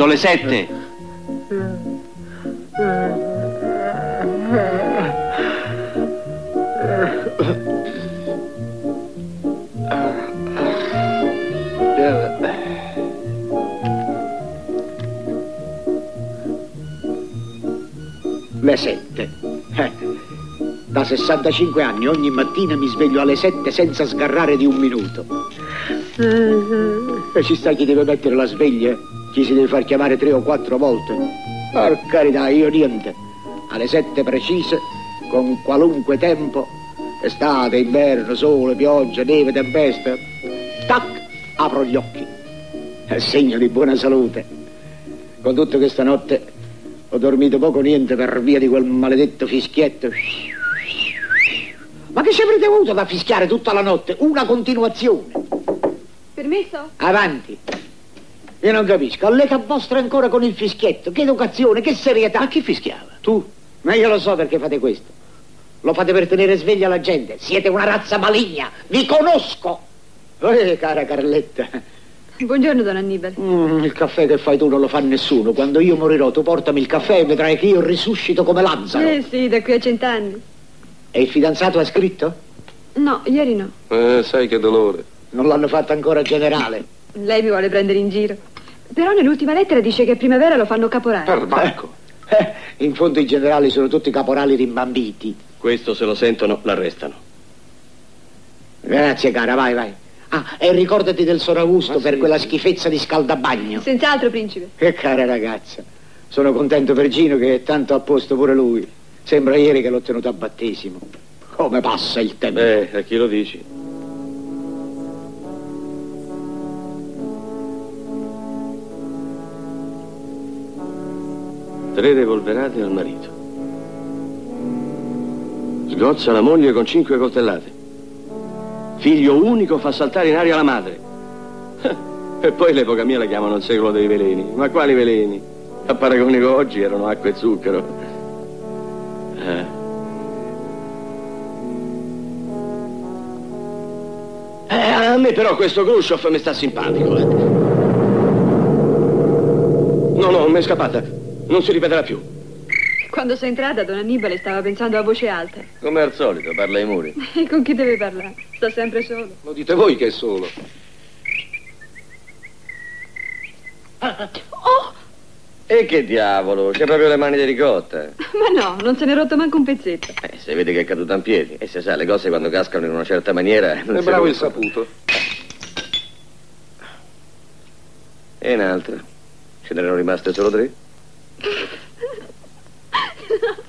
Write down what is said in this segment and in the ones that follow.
Sono le sette. Le sette. Eh, Da 65 anni ogni mattina mi sveglio alle sette senza sgarrare di un minuto. E ci sta chi deve mettere la sveglia, chi si deve far chiamare tre o quattro volte. Per carità, io niente. Alle sette precise, con qualunque tempo, estate, inverno, sole, pioggia, neve, tempesta, tac, apro gli occhi. È segno di buona salute. Con tutto che stanotte ho dormito poco o niente per via di quel maledetto fischietto. Ma che ci avrete avuto da fischiare tutta la notte? Una continuazione. Permesso? Avanti. Io non capisco. All'età vostra ancora con il fischietto. Che educazione, che serietà. Ma chi fischiava? Tu? Ma io lo so perché fate questo. Lo fate per tenere sveglia la gente. Siete una razza maligna. Vi conosco. Eh, cara Carletta. Buongiorno, don Annibale. Mm, il caffè che fai tu non lo fa nessuno. Quando io morirò tu portami il caffè e vedrai che io risuscito come Lazzaro. Eh sì, da qui a cent'anni. E il fidanzato ha scritto? No, ieri no. Eh, sai che dolore. Non l'hanno fatto ancora generale. Lei mi vuole prendere in giro. Però nell'ultima lettera dice che a primavera lo fanno caporale. Perbacco. Eh, in fondo i generali sono tutti caporali rimbambiti. Questo se lo sentono, l'arrestano. Grazie cara, vai, vai. Ah, e ricordati del Sor Augusto Ah, per sì, quella sì. schifezza di scaldabagno. Senz'altro, principe. Che cara ragazza. Sono contento per Gino che è tanto a posto pure lui. Sembra ieri che l'ho tenuto a battesimo. Come passa il tempo. Eh, a chi lo dici? Tre revolverate al marito. Sgozza la moglie con cinque coltellate. Figlio unico fa saltare in aria la madre. E poi l'epoca mia la chiamano il secolo dei veleni. Ma quali veleni? A paragone con oggi erano acqua e zucchero. Eh. Eh, a me però questo Khrushchev mi sta simpatico. eh. No, no, mi è scappata. Non si ripeterà più. Quando sei entrata, don Annibale stava pensando a voce alta. Come al solito, parla ai muri. E con chi deve parlare? Sta sempre solo. Lo dite voi che è solo. Oh! E che diavolo, c'è proprio le mani di ricotta. Ma no, non se n'è rotto manco un pezzetto. Eh, se vede che è caduta in piedi. E se sa, le cose quando cascano in una certa maniera... non È bravo il saputo. E un'altra. Ce n'erano rimaste solo tre?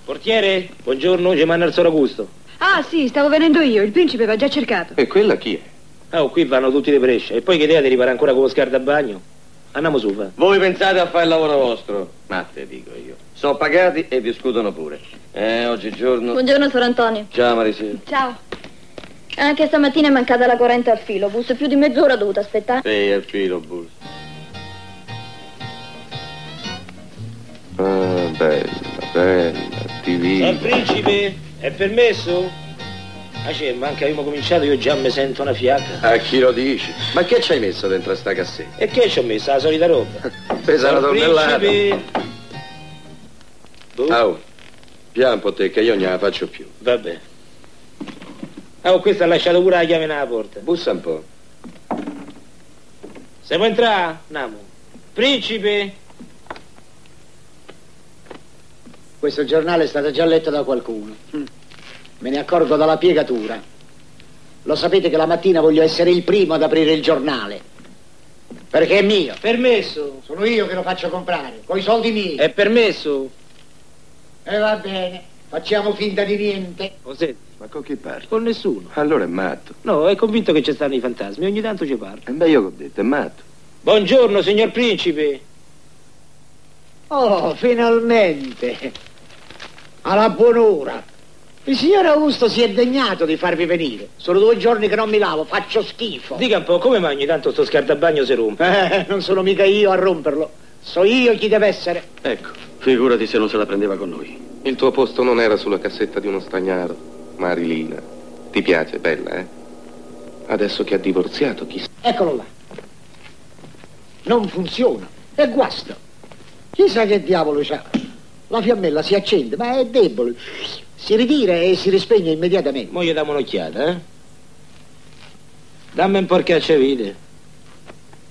Portiere, buongiorno, ci manda il Sor Augusto. Ah, sì, stavo venendo io. Il principe va già cercato. E quella chi è? Oh, qui vanno tutti di Brescia. E poi che idea di riparare ancora con lo scaldabagno? Andiamo su, va. Voi pensate a fare il lavoro vostro? Matte, dico io. Sono pagati e discutono pure. Eh, oggigiorno... Buongiorno, Sor Antonio. Ciao, Marisì. Ciao. Anche stamattina è mancata la corrente al filo. Bus più di mezz'ora ho dovuto aspettare. Ehi, al filo, bella, bella, San divina. Principe, è permesso? Ah, c'è, manca abbiamo cominciato, io già mi sento una fiacca. A chi lo dici? Ma che ci hai messo dentro sta cassetta? E che ci ho messo? La solita roba. Pesa una San tonnellata. Principe. Boh, Au, pian un po' te che io non la faccio più. vabbè. Ah, oh, questo ha lasciato pure la chiave nella porta. Bussa un po'. Se può entrare? Andiamo. Principe? Questo giornale è stato già letto da qualcuno. Mm. Me ne accorgo dalla piegatura. Lo sapete che la mattina voglio essere il primo ad aprire il giornale. Perché è mio. Permesso? Sono io che lo faccio comprare, coi soldi miei. È permesso? E va bene, facciamo finta di niente. Cos'è? Ma con chi parli? Con nessuno. Allora è matto. No, è convinto che ci stanno i fantasmi, ogni tanto ci parla. E beh, io che ho detto, è matto. Buongiorno, signor Principe. Oh, finalmente. Alla buon'ora. Il signor Augusto si è degnato di farvi venire. Sono due giorni che non mi lavo, faccio schifo. Dica un po', come mai ogni tanto sto scaldabagno si rompe? Eh, non sono mica io a romperlo. So io chi deve essere. Ecco, figurati se non se la prendeva con noi. Il tuo posto non era sulla cassetta di uno stagnaro, Marilina. Ti piace, bella, eh? Adesso che ha divorziato, chissà. Eccolo là. Non funziona. È guasto. Chissà che diavolo c'ha. La fiammella si accende, ma è debole. Si ritira e si rispegne immediatamente. Mo gli diamo un'occhiata, eh? Dammi un po' il cacciavite.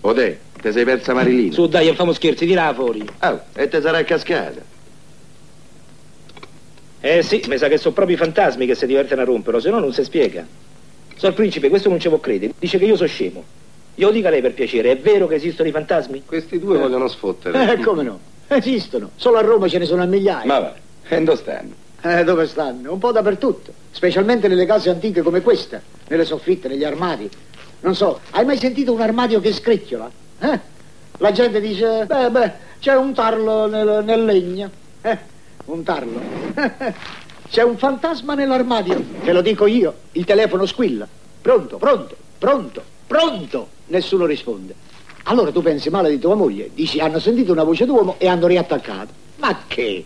Odè, ti sei persa Marilina. Su, dai, non famo scherzi, tirala fuori. Oh, e te sarà cascata. Eh sì, mi sa che sono proprio i fantasmi che si divertono a romperlo, se no non si spiega. Sor Principe, questo non ci può credere. Dice che io sono scemo. Glielo dica lei per piacere, è vero che esistono i fantasmi? Questi due vogliono sfottere. Eh, come no? Esistono. Solo a Roma ce ne sono a migliaia. Ma va, e dove stanno? Eh, dove stanno? Un po' dappertutto. Specialmente nelle case antiche come questa. Nelle soffitte, negli armadi. Non so, hai mai sentito un armadio che scricchiola? Eh? La gente dice, beh, beh, c'è un tarlo nel, nel legno. Eh, un tarlo. c'è un fantasma nell'armadio. Te lo dico io. Il telefono squilla. Pronto, pronto, pronto, pronto. Nessuno risponde. Allora tu pensi male di tua moglie. Dici, hanno sentito una voce d'uomo e hanno riattaccato. Ma che?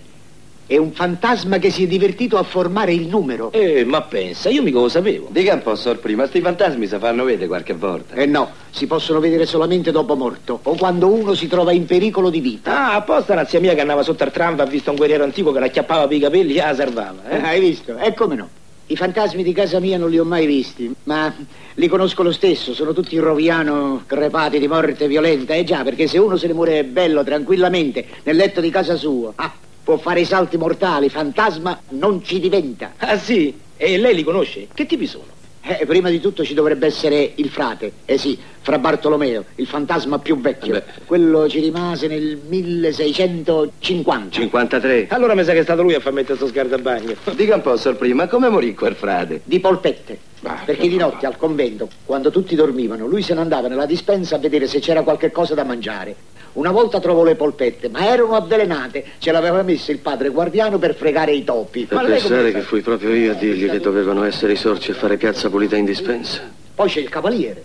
È un fantasma che si è divertito a formare il numero. Eh, ma pensa, io mica lo sapevo. Dica un po', Sor Prima, sti fantasmi si fanno vedere qualche volta. Eh no, si possono vedere solamente dopo morto o quando uno si trova in pericolo di vita. Ah, apposta una zia mia che andava sotto al tram ha visto un guerriero antico che la chiappava per i capelli e la salvava, Eh, eh? hai visto? E come no? I fantasmi di casa mia non li ho mai visti, ma li conosco lo stesso, sono tutti roviano, crepati di morte violenta. Eh già, perché se uno se ne muore bello, tranquillamente, nel letto di casa sua, ah, può fare i salti mortali, fantasma non ci diventa. Ah sì? E lei li conosce? Che tipi sono? Eh, prima di tutto ci dovrebbe essere il frate, eh sì, fra Bartolomeo, il fantasma più vecchio. Eh beh. Quello ci rimase nel 1650. 53. Allora mi sa che è stato lui a far mettere sto sguardo a bagno. Dica un po', Sor Prima, come morì quel frate? Di polpette. Ma Perché di notte al convento, quando tutti dormivano, lui se ne andava nella dispensa a vedere se c'era qualche cosa da mangiare. Una volta trovò le polpette, ma erano avvelenate. Ce l'aveva messa il padre guardiano per fregare i topi. Per pensare che fui proprio io a dirgli che dovevano essere i sorci a fare piazza pulita in dispensa. Poi c'è il cavaliere,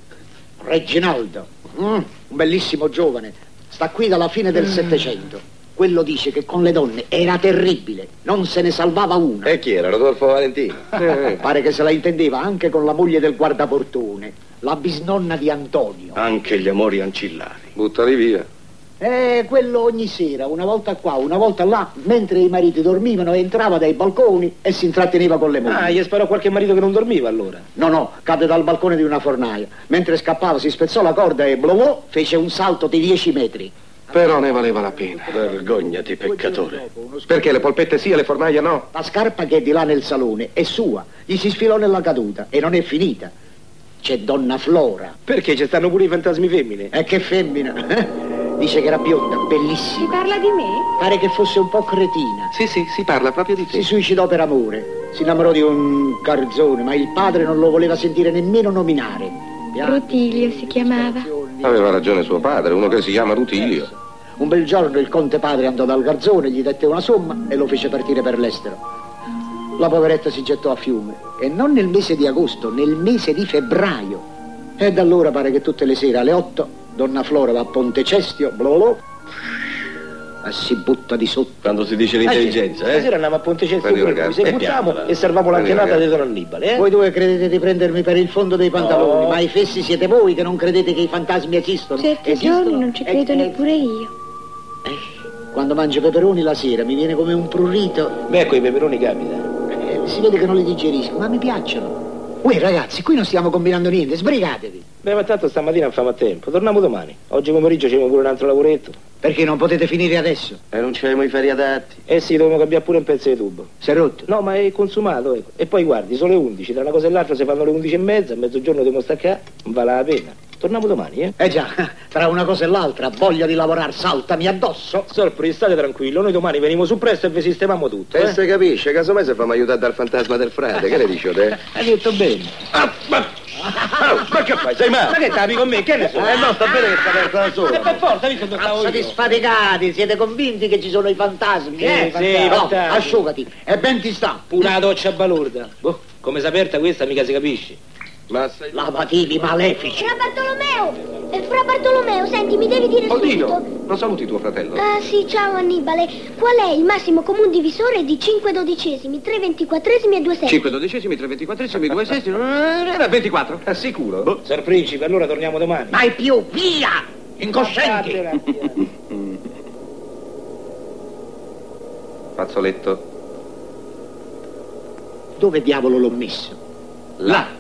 Reginaldo, Mm, un bellissimo giovane. Sta qui dalla fine del Settecento. Quello dice che con le donne era terribile, non se ne salvava una. E chi era? Rodolfo Valentino? Pare che se la intendeva anche con la moglie del guardaportone, la bisnonna di Antonio. Anche gli amori ancillari. Buttali via. Eh, quello ogni sera, una volta qua, una volta là, mentre i mariti dormivano, entrava dai balconi e si intratteneva con le mogli. Ah, gli sparò qualche marito che non dormiva allora. No, no, cadde dal balcone di una fornaia. Mentre scappava si spezzò la corda e blowò, fece un salto di 10 metri. Però ne valeva la pena. Vergognati, peccatore. Perché le polpette sì e le fornaie no? La scarpa che è di là nel salone è sua, gli si sfilò nella caduta e non è finita. C'è donna Flora. Perché ci stanno pure i fantasmi femmine? E che femmina! Dice che era bionda, Si bellissima. parla di me? Pare che fosse un po' cretina. Sì, sì, si parla proprio di Si te. suicidò per amore. Si innamorò di un garzone, ma il padre non lo voleva sentire nemmeno nominare. Rutilio si chiamava. Aveva ragione suo padre, uno che si chiama Rutilio. Un bel giorno il conte padre andò dal garzone, gli dette una somma e lo fece partire per l'estero. La poveretta si gettò a fiume e non nel mese di agosto, nel mese di febbraio. E da allora pare che tutte le sere alle otto donna Flora va a Ponte Cestio, blolò, e si butta di sotto. Quando si dice l'intelligenza, eh? Stasera andiamo a Ponte Cesto Prendi, pure, se buttiamo piamola. e salviamo Prendi, l'antenata di Don Annibale, eh? Voi due credete di prendermi per il fondo dei pantaloni, No. ma i fessi siete voi che non credete che i fantasmi esistono. Certi Esistono giorni non ci e- credo e- neppure io. Quando mangio peperoni la sera mi viene come un prurito. Beh, con i peperoni capita. Eh, si vede che non li digerisco, ma mi piacciono. Uè ragazzi, qui non stiamo combinando niente, sbrigatevi. Beh, ma tanto stamattina non famo a tempo. Torniamo domani. Oggi pomeriggio c'è pure un altro lavoretto. Perché non potete finire adesso? E non c'avevamo i ferri adatti. Eh sì, dobbiamo cambiare pure un pezzo di tubo. Si è rotto. No, ma è consumato, ecco. E poi guardi, sono le 11, tra una cosa e l'altra se fanno le 11 e mezza, a mezzogiorno devo staccare, non vale la pena. Torniamo domani, eh? Eh già, tra una cosa e l'altra, voglia di lavorare, saltami addosso. Sorpri, state tranquillo, noi domani veniamo su presto e vi sistemiamo tutto, E eh? se capisce, casomai se fammi aiutare dal fantasma del frate, che le dice te? Hai detto bene. Ah, ma... Ah, ma che fai? Sei Ma matto? che stavi con me? Che ne so? Eh no, sta bene che sta aperta da E sola. per forza, visto dove stavo Cazzo di io? sfaticati, siete convinti che ci sono i fantasmi, Sì, eh? sì, i no, fantasmi. asciugati, e ben ti sta. Una doccia balorda. Boh, come si è aperta questa mica si capisce. Sei... Lavativi malefici. Fra Bartolomeo! Eh, Fra Bartolomeo, senti, mi devi dire Oddio, subito. lo saluti tuo fratello? Ah sì, ciao Annibale. Qual è il massimo comune divisore di 5 dodicesimi, 3 ventiquattresimi e 2 sesti? 5 dodicesimi, 3 ventiquattresimi, 2 sesti, eh, 24. È sicuro? Sor Principe, allora torniamo domani. Mai più, via! Incoscienti! Fazzoletto. Dove diavolo l'ho messo? Là.